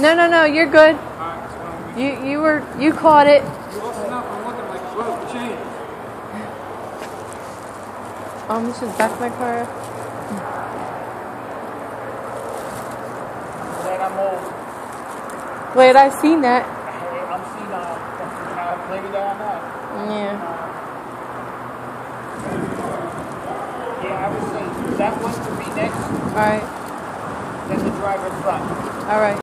No, no, no. You're good. You you were you caught it. Um, this is back my car. That I'm old. Wait, I seen that. I'm seen uh. Yeah. Yeah, I would say that one's to be next, All right. then the driver front. All right.